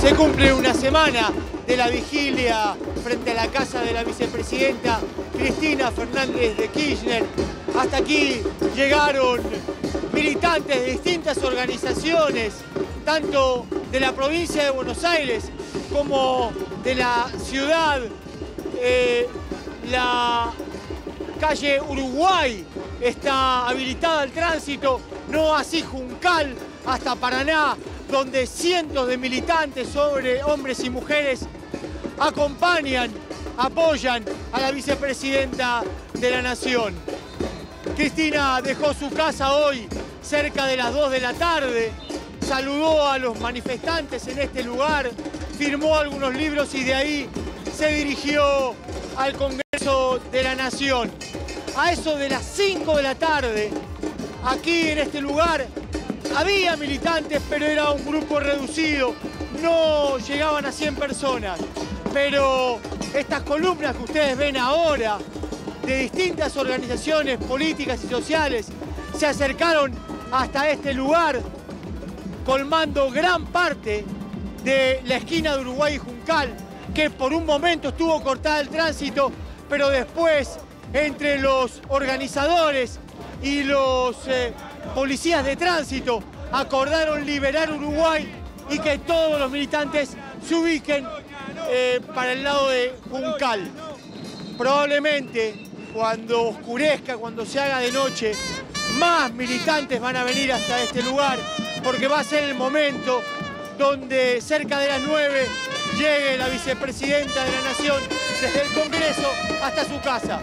Se cumple una semana de la vigilia frente a la casa de la vicepresidenta Cristina Fernández de Kirchner. Hasta aquí llegaron militantes de distintas organizaciones, tanto de la provincia de Buenos Aires como de la ciudad. Eh, la calle Uruguay está habilitada al tránsito, no así Juncal hasta Paraná, donde cientos de militantes, sobre hombres y mujeres, acompañan, apoyan a la vicepresidenta de la Nación. Cristina dejó su casa hoy cerca de las 2 de la tarde, saludó a los manifestantes en este lugar, firmó algunos libros y de ahí se dirigió al Congreso de la Nación. A eso de las 5 de la tarde, aquí en este lugar, había militantes, pero era un grupo reducido, no llegaban a 100 personas. Pero estas columnas que ustedes ven ahora, de distintas organizaciones políticas y sociales, se acercaron hasta este lugar, colmando gran parte de la esquina de Uruguay y Juncal, que por un momento estuvo cortada el tránsito, pero después entre los organizadores y los eh, policías de tránsito acordaron liberar Uruguay y que todos los militantes se ubiquen eh, para el lado de Juncal. Probablemente cuando oscurezca, cuando se haga de noche, más militantes van a venir hasta este lugar porque va a ser el momento donde cerca de las 9 llegue la vicepresidenta de la Nación desde el Congreso hasta su casa.